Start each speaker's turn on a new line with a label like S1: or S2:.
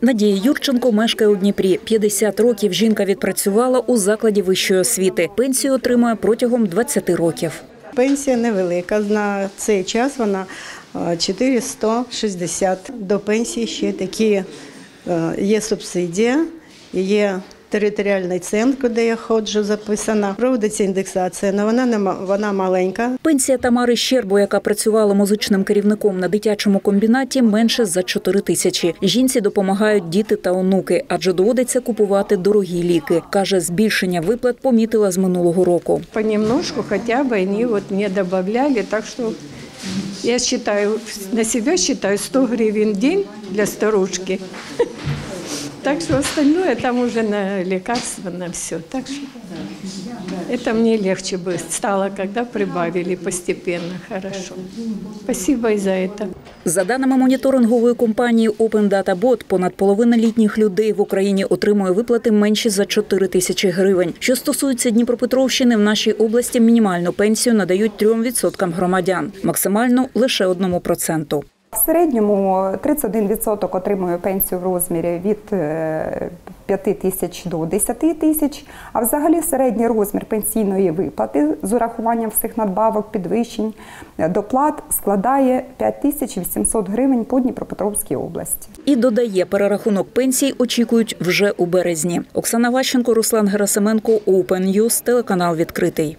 S1: Надія Юрченко мешкає у Дніпрі. 50 років жінка відпрацювала у закладі вищої освіти. Пенсію отримує протягом 20 років.
S2: Пенсія невелика. На цей час вона е, 460. До пенсії ще такі е, є субсидія, є територіальний центр, де я ходжу, записана. Проводиться індексація, але вона не ма- вона маленька.
S1: Пенсія Тамари Щербо, яка працювала музичним керівником на дитячому комбінаті, менше за 4 тисячі. Жінці допомагають діти та онуки, адже доводиться купувати дорогі ліки. Каже, збільшення виплат помітила з минулого року.
S3: понемножку хотя бы они вот мне добавляли, так что я считаю, на себя считаю 100 гривен в день для старушки. Так что остальное там уже на лекарства, на все. Так что это мне легче бы стало, когда прибавили постепенно. Хорошо. Спасибо и за это.
S1: За даними моніторингової компанії Open Data Bot, понад половина літніх людей в Україні отримує виплати менші за 4 тисячі гривень. Що стосується Дніпропетровщини, в нашій області мінімальну пенсію надають 3% громадян, максимальну лише 1%.
S4: Середньому 31% отримує пенсію в розмірі від е, 5 тисяч до 10 тисяч, а взагалі середній розмір пенсійної виплати з урахуванням всіх надбавок, підвищень, е, доплат складає 5 тисяч 800 гривень по Дніпропетровській області.
S1: І додає, перерахунок пенсій очікують вже у березні. Оксана Ващенко, Руслан Герасименко, Open News, телеканал відкритий.